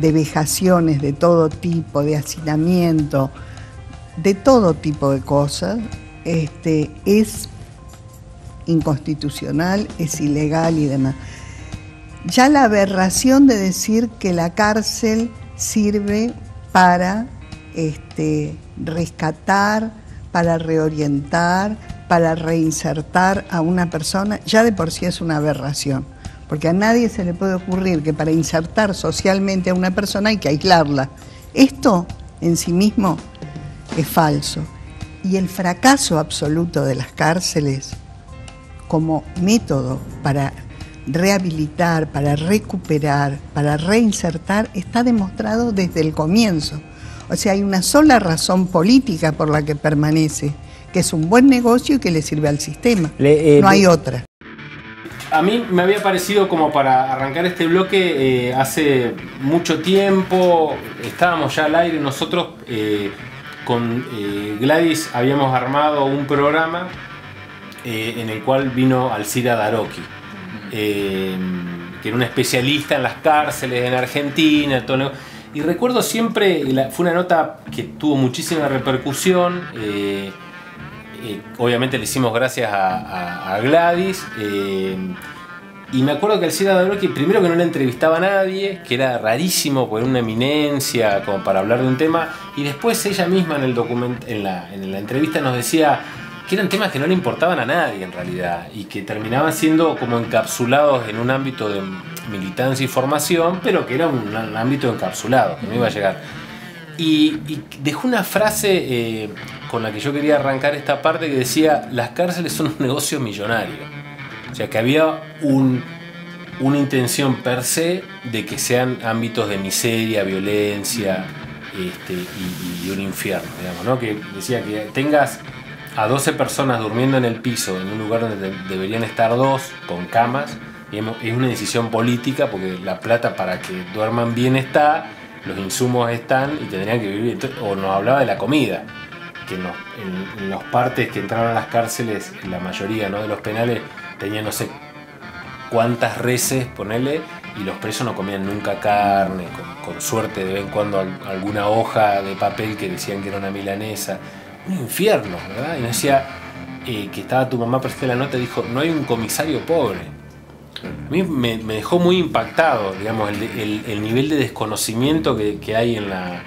de vejaciones de todo tipo, de hacinamiento, de todo tipo de cosas, este, es inconstitucional, es ilegal y demás. Ya la aberración de decir que la cárcel sirve para este, rescatar, para reorientar, para reinsertar a una persona, ya de por sí es una aberración, porque a nadie se le puede ocurrir que para insertar socialmente a una persona hay que aislarla. Esto en sí mismo es falso. Y el fracaso absoluto de las cárceles como método para rehabilitar, para recuperar, para reinsertar, está demostrado desde el comienzo. O sea, hay una sola razón política por la que permanece, que es un buen negocio y que le sirve al sistema. Eh, no hay otra. A mí me había parecido como para arrancar este bloque eh, hace mucho tiempo, estábamos ya al aire nosotros eh, con Gladys habíamos armado un programa en el cual vino Alcira Daroki, que era una especialista en las cárceles en Argentina, todo y recuerdo siempre, fue una nota que tuvo muchísima repercusión. Eh, obviamente le hicimos gracias a, Gladys. Eh, y me acuerdo que el de que primero que no le entrevistaba a nadie, que era rarísimo, por una eminencia como para hablar de un tema. Y después ella misma en, el en, la, en la entrevista nos decía que eran temas que no le importaban a nadie en realidad y que terminaban siendo como encapsulados en un ámbito de militancia y formación, pero que era un, ámbito encapsulado, que no iba a llegar. Y, dejó una frase eh, con la que yo quería arrancar esta parte que decía, las cárceles son un negocio millonario. O sea, que había una intención per se de que sean ámbitos de miseria, violencia este, y, un infierno, digamos, ¿no? Que decía que tengas a 12 personas durmiendo en el piso, en un lugar donde deberían estar dos, con camas, es una decisión política porque la plata para que duerman bien está, los insumos están y tendrían que vivir. O nos hablaba de la comida, que en, los partes que entraron a las cárceles, la mayoría ¿no? de los penales tenían no sé cuántas reses, ponele, y los presos no comían nunca carne, con, suerte de vez en cuando alguna hoja de papel que decían que era una milanesa. Un infierno, ¿verdad? Y nos decía eh, que estaba tu mamá presté la nota dijo, no hay un comisario pobre a mí me, dejó muy impactado, digamos, el, nivel de desconocimiento que, hay en, la,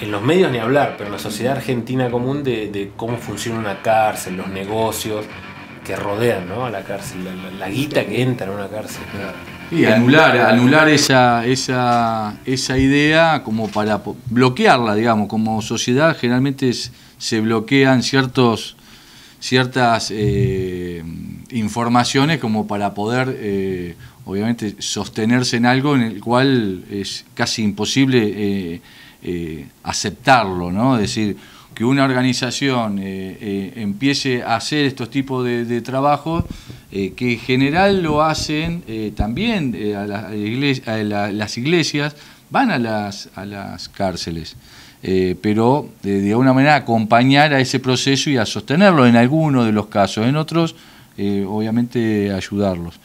en los medios, ni hablar, pero en la sociedad argentina común de, cómo funciona una cárcel, los negocios que rodean a la cárcel, la, guita que entra en una cárcel. Y anular, anular esa, esa, esa idea como para bloquearla, digamos, como sociedad generalmente se bloquean ciertos ciertas eh, informaciones como para poder, eh, obviamente, sostenerse en algo en el cual es casi imposible eh, aceptarlo, ¿no? Es decir, que una organización empiece a hacer estos tipos de, trabajos, que en general lo hacen también a, las iglesias, van a las, a las cárceles. Eh, pero de, alguna manera acompañar a ese proceso y a sostenerlo en algunos de los casos, en otros eh, obviamente ayudarlos.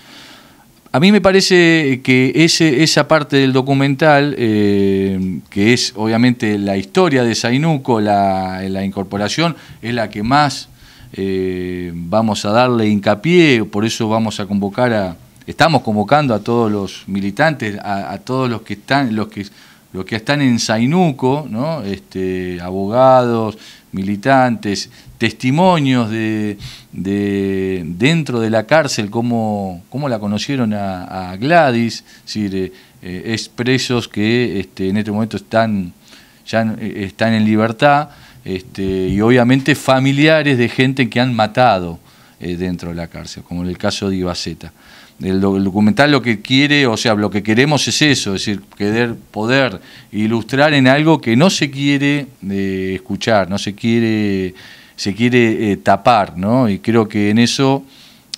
A mí me parece que ese, esa parte del documental, eh, que es obviamente la historia de Zainuco, la, la incorporación, es la que más vamos a darle hincapié, por eso vamos a convocar a, estamos convocando a todos los militantes, a, todos los que están, los que los que están en Zainuco, ¿no? este, abogados, militantes, testimonios de, dentro de la cárcel, cómo, cómo la conocieron a, Gladys, es decir, eh, expresos que este, en este momento están, ya eh, están en libertad, este, y obviamente familiares de gente que han matado eh, dentro de la cárcel, como en el caso de Ibaceta. El, documental lo que quiere, o sea, lo que queremos es eso, es decir, querer, poder ilustrar en algo que no se quiere eh, escuchar, no se quiere, se quiere eh, tapar, ¿no? Y creo que en eso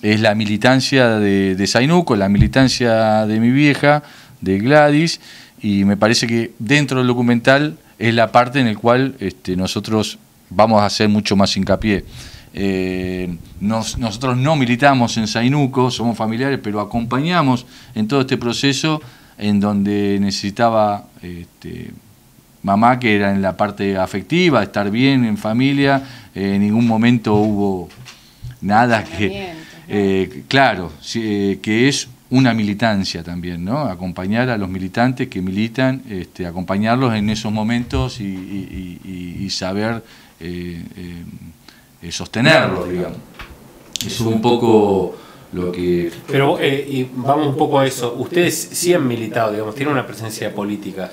es la militancia de, de Zainuco, la militancia de mi vieja, de Gladys, y me parece que dentro del documental es la parte en la cual este, nosotros vamos a hacer mucho más hincapié. Eh, nosotros no militamos en Zainuco, somos familiares, pero acompañamos en todo este proceso en donde necesitaba este, mamá, que era en la parte afectiva, estar bien en familia, en ningún momento hubo nada que... Eh, claro, eh, que es una militancia también, ¿no? Acompañar a los militantes que militan, este, acompañarlos en esos momentos y, saber eh, sostenerlos, digamos. Es un poco lo que... Pero y vamos un poco a eso. Ustedes sí han militado, digamos, tienen una presencia política.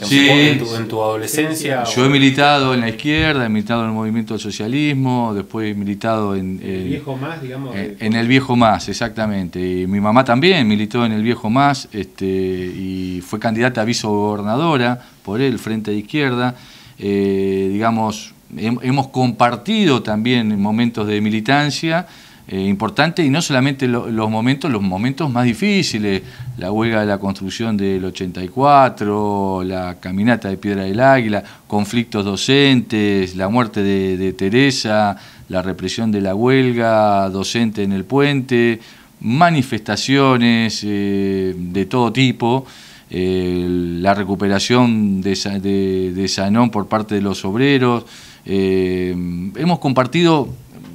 Sí, en, tu, adolescencia. Yo he militado en la izquierda, he militado en el movimiento del socialismo, después he militado en... el viejo más, digamos. En, el viejo más, exactamente. Y mi mamá también militó en el viejo más este, y fue candidata a vicegobernadora por el Frente de Izquierda. Eh, digamos, hemos compartido también momentos de militancia eh, importante y no solamente los momentos, los momentos más difíciles, la huelga de la construcción del 84, la caminata de Piedra del Águila, conflictos docentes, la muerte de, Teresa, la represión de la huelga docente en el puente, manifestaciones eh, de todo tipo. Eh, la recuperación de, de, Sanón por parte de los obreros. hemos compartido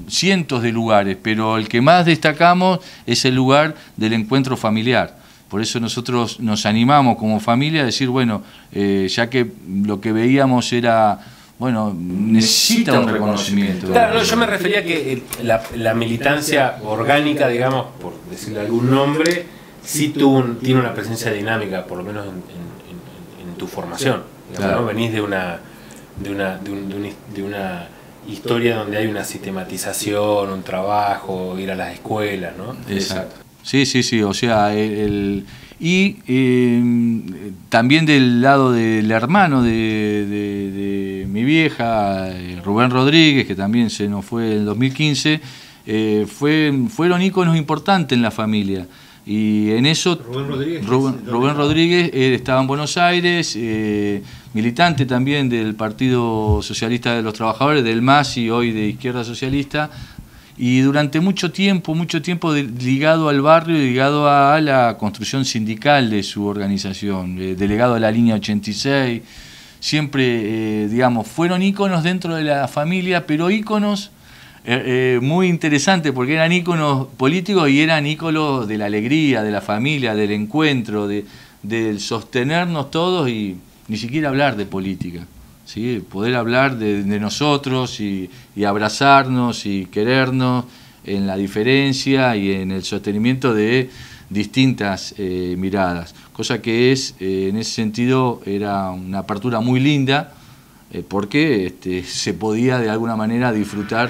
cientos de lugares, pero el que más destacamos es el lugar del encuentro familiar. Por eso nosotros nos animamos como familia a decir, bueno, eh, ya que lo que veíamos era, bueno, necesita un reconocimiento. Claro, yo me refería a que la, militancia orgánica, digamos, por decirle algún nombre, sí tuvo tiene una presencia dinámica, por lo menos en, tu formación. Venís de una, de una, de una historia donde hay una sistematización, un trabajo, ir a las escuelas, ¿no? Exacto. Sí, sí, sí, o sea, el, y eh, también del lado del hermano de, mi vieja, eh, Rubén Rodríguez, que también se nos fue en 2015, eh, fue, fueron íconos importantes en la familia. Y en eso Rubén Rodríguez, Rubén, Rodríguez estaba en Buenos Aires, militante también del Partido Socialista de los Trabajadores, del MAS y hoy de Izquierda Socialista, y durante mucho tiempo, mucho tiempo ligado al barrio, ligado a la construcción sindical de su organización, eh, delegado a la línea 86, siempre, eh, digamos, fueron íconos dentro de la familia, pero íconos eh, muy interesantes, porque eran íconos políticos y eran íconos de la alegría, de la familia, del encuentro, de, del sostenernos todos y ni siquiera hablar de política, ¿sí? poder hablar de, nosotros y, abrazarnos y querernos en la diferencia y en el sostenimiento de distintas eh, miradas, cosa que es, eh, en ese sentido, era una apertura muy linda, eh, porque este, se podía de alguna manera disfrutar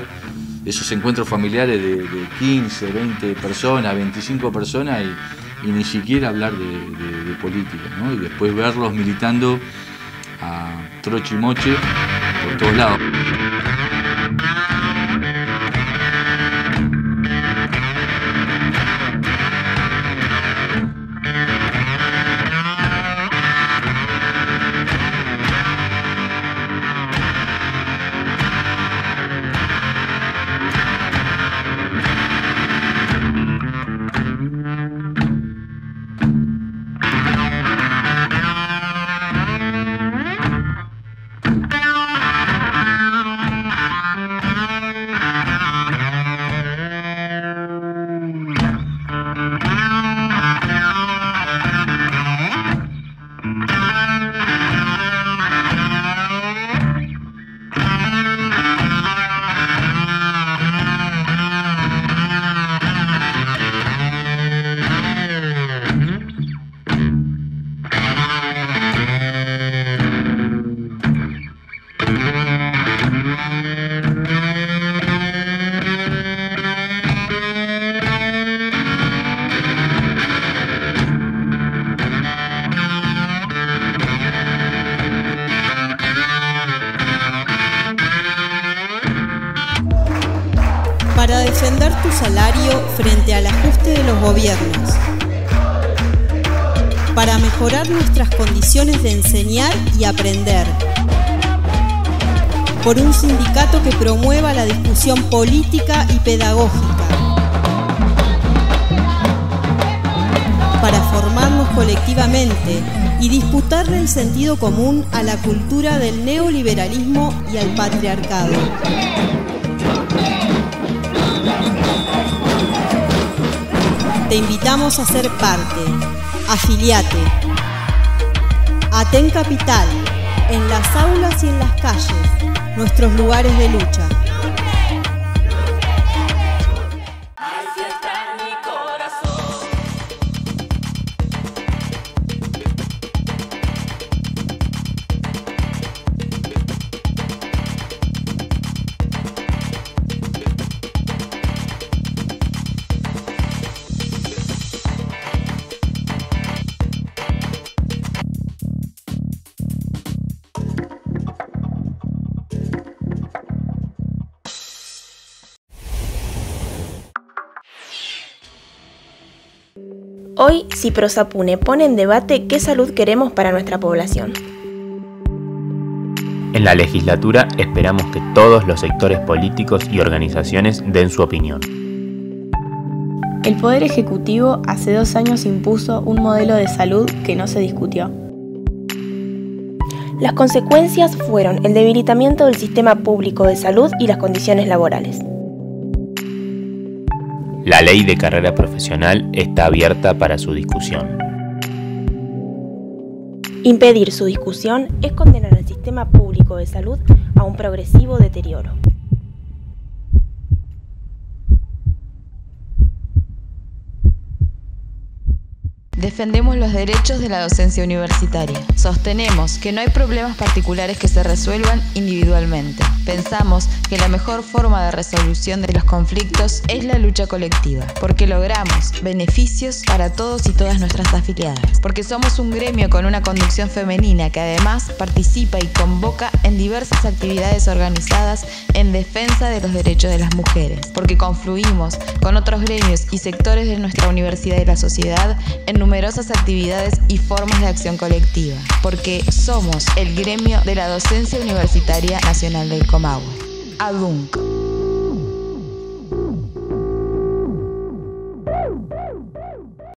esos encuentros familiares de, 15, 20 personas, 25 personas y, ni siquiera hablar de, política, ¿no? y después verlos militando a troche y moche por todos lados. De enseñar y aprender. Por un sindicato que promueva la discusión política y pedagógica. Para transformarnos colectivamente y disputarle el sentido común a la cultura del neoliberalismo y al patriarcado. Te invitamos a ser parte. Afiliate. Aten Capital, en las aulas y en las calles, nuestros lugares de lucha. Hoy, Ciprosapune pone en debate qué salud queremos para nuestra población. En la legislatura esperamos que todos los sectores políticos y organizaciones den su opinión. El Poder Ejecutivo hace dos años impuso un modelo de salud que no se discutió. Las consecuencias fueron el debilitamiento del sistema público de salud y las condiciones laborales. La ley de carrera profesional está abierta para su discusión. Impedir su discusión es condenar al sistema público de salud a un progresivo deterioro. Defendemos los derechos de la docencia universitaria. Sostenemos que no hay problemas particulares que se resuelvan individualmente. Pensamos que la mejor forma de resolución de los conflictos es la lucha colectiva, porque logramos beneficios para todos y todas nuestras afiliadas, porque somos un gremio con una conducción femenina que además participa y convoca en diversas actividades organizadas en defensa de los derechos de las mujeres, porque confluimos con otros gremios y sectores de nuestra universidad y la sociedad en numerosas actividades y formas de acción colectiva, porque somos el gremio de la docencia universitaria nacional del Komau.